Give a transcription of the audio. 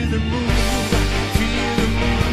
Feel the move, feel the move.